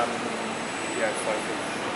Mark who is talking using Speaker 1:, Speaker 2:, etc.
Speaker 1: Um, yeah, it's like